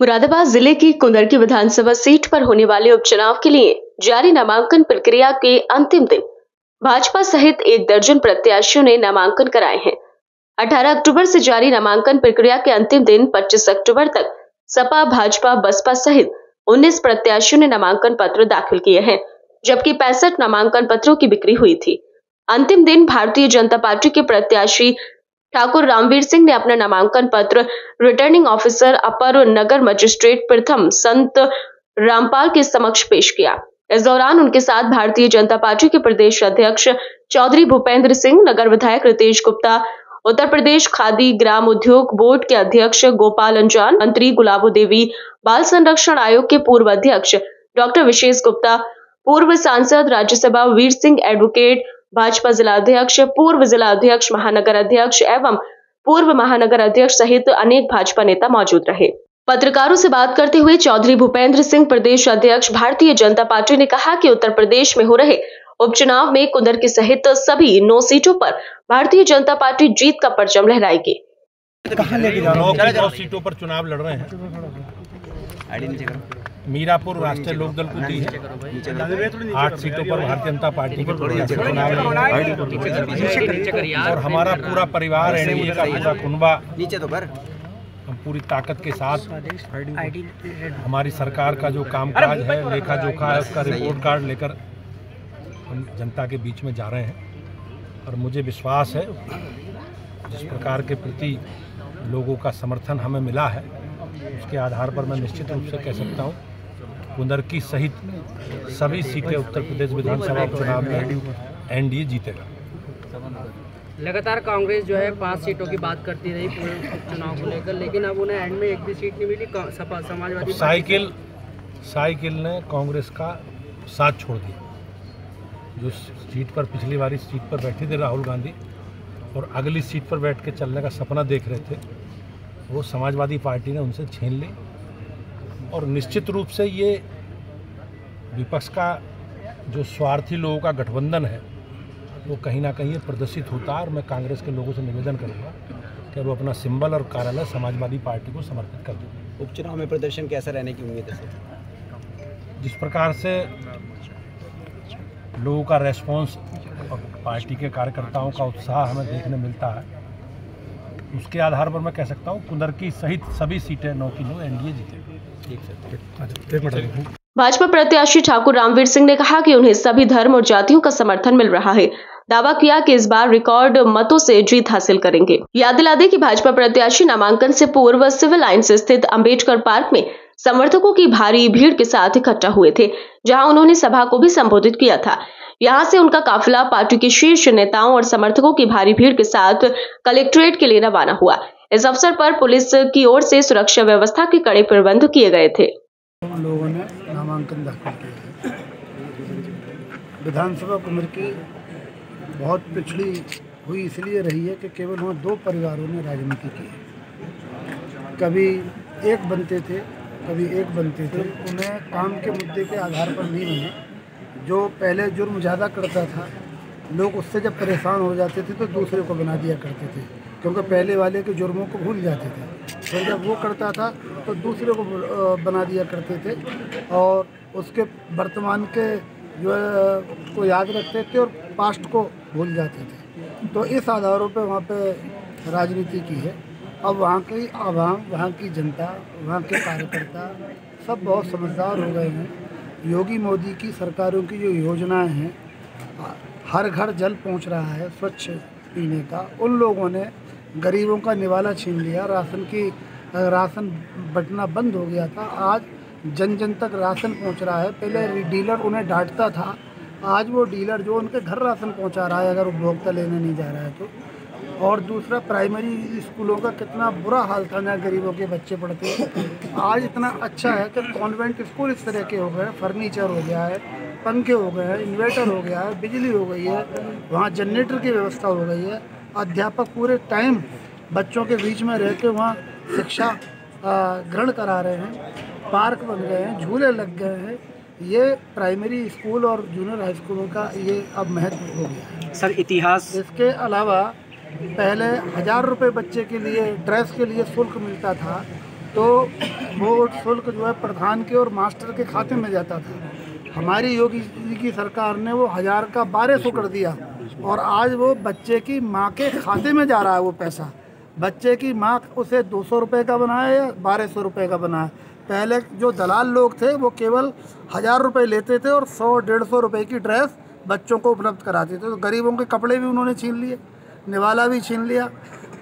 मुरादाबाद ज़िले की कुंदरकी विधानसभा सीट पर होने वाले उपचुनाव के लिए जारी नामांकन प्रक्रिया के अंतिम दिन, भाजपा सहित एक दर्जन प्रत्याशियों ने नामांकन कराए हैं। 18 अक्टूबर से जारी नामांकन प्रक्रिया के अंतिम दिन 25 अक्टूबर तक सपा, भाजपा, बसपा सहित 19 प्रत्याशियों ने नामांकन पत्र दाखिल किए हैं, जबकि पैंसठ नामांकन पत्रों की बिक्री हुई थी। अंतिम दिन भारतीय जनता पार्टी के प्रत्याशी ठाकुर रामवीर सिंह ने अपना नामांकन पत्र रिटर्निंग ऑफिसर अपर नगर मजिस्ट्रेट प्रथम संत रामपाल के समक्ष पेश किया। इस दौरान उनके साथ भारतीय जनता पार्टी के प्रदेश अध्यक्ष चौधरी भूपेंद्र सिंह, नगर विधायक रितेश गुप्ता, उत्तर प्रदेश खादी ग्राम उद्योग बोर्ड के अध्यक्ष गोपाल अंजान, मंत्री गुलाबो देवी, बाल संरक्षण आयोग के पूर्व अध्यक्ष डॉक्टर विशेष गुप्ता, पूर्व सांसद राज्यसभा वीर सिंह एडवोकेट भाजपा जिला अध्यक्ष पूर्व जिला अध्यक्ष महानगर अध्यक्ष एवं पूर्व महानगर अध्यक्ष सहित अनेक भाजपा नेता मौजूद रहे। पत्रकारों से बात करते हुए चौधरी भूपेंद्र सिंह प्रदेश अध्यक्ष भारतीय जनता पार्टी ने कहा कि उत्तर प्रदेश में हो रहे उपचुनाव में कुंदर की सहित सभी नौ सीटों पर भारतीय जनता पार्टी जीत का परचम लहराएगी। कहाँ लेके जा रहे हो? सीटों पर चुनाव लड़ रहे हैं। मीरापुर राष्ट्रीय लोकदल को दी है। आठ सीटों पर भारतीय जनता पार्टी के चुनाव और हमारा पूरा परिवार एनडीए का पूरा कुनबा नीचे तो हम पूरी ताकत के साथ हमारी सरकार का जो कामकाज है लेखा जोखा है उसका रिपोर्ट कार्ड लेकर हम जनता के बीच में जा रहे हैं। और मुझे विश्वास है जिस प्रकार के प्रति लोगों का समर्थन हमें मिला है उसके आधार पर मैं निश्चित रूप से कह सकता हूँ कुंदरकी सहित सभी सीटें उत्तर प्रदेश विधानसभा चुनाव में एनडीए जीतेगा। लगातार कांग्रेस जो है पाँच सीटों की बात करती रही पूरे चुनाव को लेकर लेकिन अब उन्हें एंड में एक भी सीट नहीं मिली सपा समाजवादी साइकिल साइकिल ने कांग्रेस का साथ छोड़ दिया। जो सीट पर पिछली बारी सीट पर बैठे थे राहुल गांधी और अगली सीट पर बैठ के चलने का सपना देख रहे थे वो समाजवादी पार्टी ने उनसे छीन ली। और निश्चित रूप से ये विपक्ष का जो स्वार्थी लोगों का गठबंधन है वो कहीं ना कहीं प्रदर्शित होता है और मैं कांग्रेस के लोगों से निवेदन करूँगा कि वो अपना सिंबल और कार्यालय समाजवादी पार्टी को समर्पित कर दें। उपचुनाव में प्रदर्शन कैसा रहने की उम्मीद है जिस प्रकार से लोगों का रेस्पॉन्स और पार्टी के कार्यकर्ताओं का उत्साह हमें देखने मिलता है उसके आधार पर मैं कह सकता हूँ कुंदरकी सहित सभी सीटें नौ की नौ एनडीए जीतेगी। ठीक सर भाजपा प्रत्याशी ठाकुर रामवीर सिंह ने कहा कि उन्हें सभी धर्म और जातियों का समर्थन मिल रहा है। दावा किया कि इस बार रिकॉर्ड मतों से जीत हासिल करेंगे। याद दिला दें कि भाजपा प्रत्याशी नामांकन से पूर्व सिविल लाइन्स स्थित अंबेडकर पार्क में समर्थकों की भारी भीड़ के साथ इकट्ठा हुए थे, जहाँ उन्होंने सभा को भी संबोधित किया था। यहाँ से उनका काफिला पार्टी के शीर्ष नेताओं और समर्थकों की भारी भीड़ के साथ कलेक्ट्रेट के लिए रवाना हुआ। इस अवसर पर पुलिस की ओर से सुरक्षा व्यवस्था के कड़े प्रबंध किए गए थे। लोगों ने नामांकन दाखिल किया है। विधानसभा कुंवर की बहुत पिछड़ी हुई इसलिए रही है कि केवल वहाँ दो परिवारों ने राजनीति की कभी एक बनते थे, कभी एक बनते थे। उन्हें काम के मुद्दे के आधार पर नहीं बने। जो पहले जुर्म ज़्यादा करता था, लोग उससे जब परेशान हो जाते थे तो दूसरे को बना दिया करते थे। क्योंकि पहले वाले के जुर्मों को भूल जाते थे। फिर जब वो करता था तो दूसरे को बना दिया करते थे और उसके वर्तमान के जो को याद रखते थे और पास्ट को भूल जाते थे। तो इस आधारों पे वहाँ पे राजनीति की है। अब वहाँ की आवाम, वहाँ की जनता, वहाँ के कार्यकर्ता सब बहुत समझदार हो गए हैं। योगी मोदी की सरकारों की जो योजनाएँ हैं हर घर जल पहुँच रहा है स्वच्छ पीने का। उन लोगों ने गरीबों का निवाला छीन लिया। राशन की, राशन बटना बंद हो गया था। आज जन जन तक राशन पहुँच रहा है। पहले डीलर उन्हें डांटता था। आज वो डीलर जो उनके घर राशन पहुँचा रहा है, अगर उपभोक्ता लेने नहीं जा रहा है तो। और दूसरा, प्राइमरी स्कूलों का कितना बुरा हाल था ना गरीबों के बच्चे पढ़ते आज इतना अच्छा है कि कॉन्वेंट स्कूल इस तरह के हो गए फर्नीचर हो गया है, पंखे हो गए हैं, इन्वर्टर हो गया है, बिजली हो गई है, वहाँ जनरेटर की व्यवस्था हो गई है। अध्यापक पूरे टाइम बच्चों के बीच में रह के वहाँ शिक्षा ग्रहण करा रहे हैं पार्क बन गए हैं झूले लग गए हैं। ये प्राइमरी स्कूल और जूनियर हाई स्कूलों का ये अब महत्व हो गया है। सर इतिहास इसके अलावा पहले हज़ार रुपये बच्चे के लिए ड्रेस के लिए शुल्क मिलता था तो वो शुल्क जो है प्रधान के और मास्टर के खाते में जाता था। हमारी योगी जी की सरकार ने वो हज़ार का बारह सौ कर दिया। और आज वो बच्चे की माँ के खाते में जा रहा है वो पैसा। बच्चे की माँ उसे दो सौ रुपये का बनाया या बारह सौ रुपये का बनाया? पहले जो दलाल लोग थे, वो केवल हज़ार रुपये लेते थे और सौ, डेढ़ सौ रुपये की ड्रेस बच्चों को उपलब्ध कराते थे। तो गरीबों के कपड़े भी उन्होंने छीन लिए, निवाला भी छीन लिया।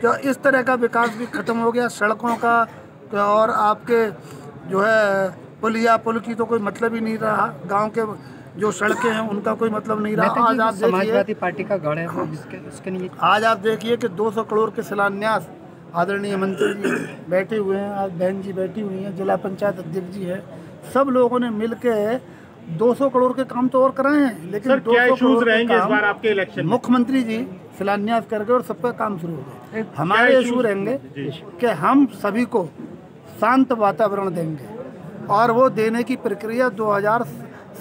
तो इस तरह का विकास भी ख़त्म हो गया। सड़कों का और आपके जो है, पुलिया, पुल की तो कोई मतलब ही नहीं रहा। गाँव के जो सड़कें हैं उनका कोई मतलब नहीं रहा। आज आप समाजवादी पार्टी का गढ़ है इसके उसके लिए आज आप देखिए कि 200 करोड़ के शिलान्यास आदरणीय मंत्री जी बैठे हुए हैं आज बहन जी बैठी हुई हैं जिला पंचायत अध्यक्ष जी है। सब लोगों ने मिल के 200 करोड़ के काम तो और कराए हैं लेकिन सर क्या 200 करोड़ रहेंगे इस बार आपके इलेक्शन मुख्यमंत्री जी शिलान्यास करके और सबका काम शुरू हो गया। हमारे इशू रहेंगे कि हम सभी को शांत वातावरण देंगे और वो देने की प्रक्रिया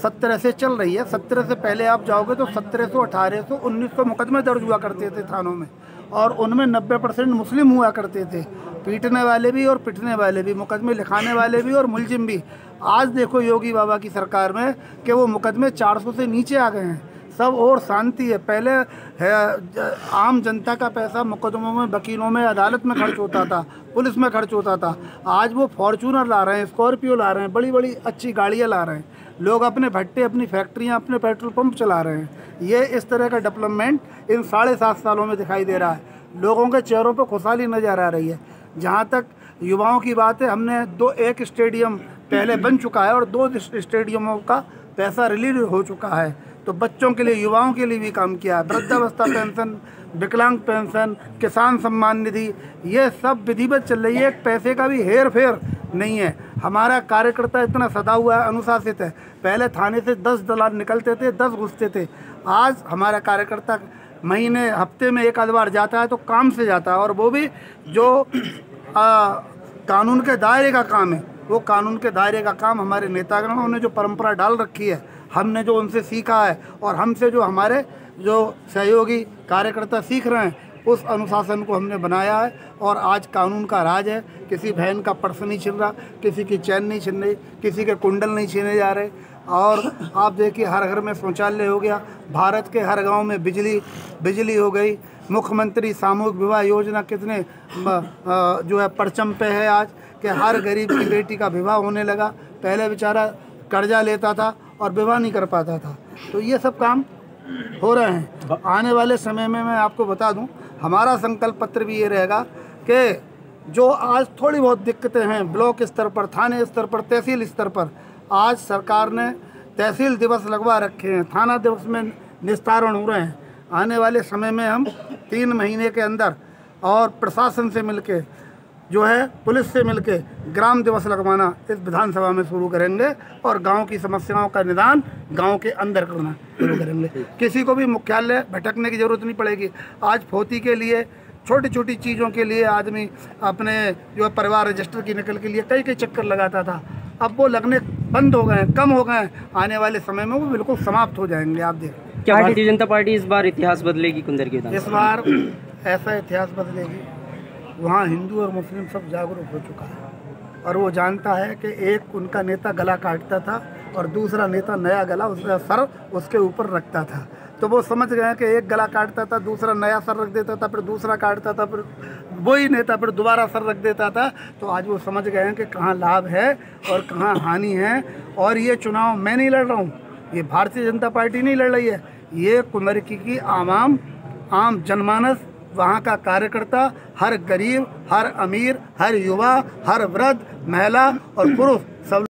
2017 से चल रही है। सत्रह से पहले आप जाओगे तो सत्रह सौ, अठारह सौ, उन्नीस सौ मुकदमे दर्ज हुआ करते थे थानों में। और उनमें नब्बे परसेंट मुस्लिम हुआ करते थे। पीटने वाले भी और पिटने वाले भी, मुकदमे लिखाने वाले भी और मुलजिम भी। आज देखो योगी बाबा की सरकार में कि वो मुकदमे 400 से नीचे आ गए हैं। सब और शांति है। पहले है आम जनता का पैसा मुकदमों में, वकीलों में, अदालत में खर्च होता था, पुलिस में खर्च होता था। आज वो फॉर्चूनर ला रहे हैं, स्कॉर्पियो ला रहे हैं बड़ी बड़ी अच्छी गाड़ियाँ ला रहे हैं। लोग अपने भट्टे, अपनी फैक्ट्रियाँ, अपने पेट्रोल पंप चला रहे हैं। ये इस तरह का डेवलपमेंट इन साढ़े सात सालों में दिखाई दे रहा है। लोगों के चेहरों पर खुशहाली नज़र आ रही है। जहाँ तक युवाओं की बात है, हमने दो, एक स्टेडियम पहले बन चुका है और दो स्टेडियमों का पैसा रिलीज़ हो चुका है। तो बच्चों के लिए, युवाओं के लिए भी काम किया है। वृद्धावस्था पेंशन, विकलांग पेंशन, किसान सम्मान निधि, ये सब विधिवत चल रही है। एक पैसे का भी हेर फेर नहीं है। हमारा कार्यकर्ता इतना सदा हुआ है अनुशासित है। पहले थाने से दस दलाल निकलते थे दस घुसते थे। आज हमारा कार्यकर्ता महीने हफ़्ते में एक आध बार जाता है तो काम से जाता है और वो भी जो आ, कानून के दायरे का काम है वो कानून के दायरे का काम हमारे नेतागणों ने जो परंपरा डाल रखी है हमने जो उनसे सीखा है और हमसे जो हमारे जो सहयोगी कार्यकर्ता सीख रहे हैं उस अनुशासन को हमने बनाया है और आज कानून का राज है। किसी बहन का पर्स नहीं छिन रहा किसी की चैन नहीं छिन रही किसी के कुंडल नहीं छीने जा रहे। और आप देखिए हर घर में शौचालय हो गया। भारत के हर गाँव में बिजली बिजली हो गई। मुख्यमंत्री सामूहिक विवाह योजना कितने जो है परचम पे है आज कि हर गरीब की बेटी का विवाह होने लगा। पहले बेचारा कर्जा लेता था और विवाह नहीं कर पाता था। तो ये सब काम हो रहे हैं। आने वाले समय में मैं आपको बता दूँ हमारा संकल्प पत्र भी ये रहेगा कि जो आज थोड़ी बहुत दिक्कतें हैं, ब्लॉक स्तर पर, थाने स्तर पर, तहसील स्तर पर, आज सरकार ने तहसील दिवस लगवा रखे हैं, थाना दिवस में निस्तारण हो रहे हैं। आने वाले समय में हम तीन महीने के अंदर और प्रशासन से मिलके जो है पुलिस से मिलके ग्राम दिवस लगवाना इस विधानसभा में शुरू करेंगे और गाँव की समस्याओं का निदान गाँव के अंदर करना शुरू करेंगे। किसी को भी मुख्यालय भटकने की ज़रूरत नहीं पड़ेगी। आज फोती के लिए छोटी छोटी चीज़ों के लिए आदमी अपने जो है परिवार रजिस्टर की नकल के लिए कई कई चक्कर लगाता था। अब वो लगने बंद हो गए हैं कम हो गए हैं। आने वाले समय में वो बिल्कुल समाप्त हो जाएँगे आप देख। क्या भारतीय जनता पार्टी इस बार इतिहास बदलेगी कुंदर के इस बार ऐसा इतिहास बदलेगी। वहाँ हिंदू और मुस्लिम सब जागरूक हो चुका है। और वो जानता है कि एक उनका नेता गला काटता था और दूसरा नेता नया गला उसका सर उसके ऊपर रखता था। तो वो समझ गए कि एक गला काटता था, दूसरा नया सर रख देता था, फिर दूसरा काटता था, फिर वही नेता फिर दोबारा सर रख देता था। तो आज वो समझ गए हैं कि कहाँ लाभ है और कहाँ हानि है। और ये चुनाव मैं नहीं लड़ रहा हूँ, ये भारतीय जनता पार्टी नहीं लड़ रही है। ये कुंदरकी की आवाम आम जनमानस वहाँ का कार्यकर्ता हर गरीब हर अमीर हर युवा हर वृद्ध महिला और पुरुष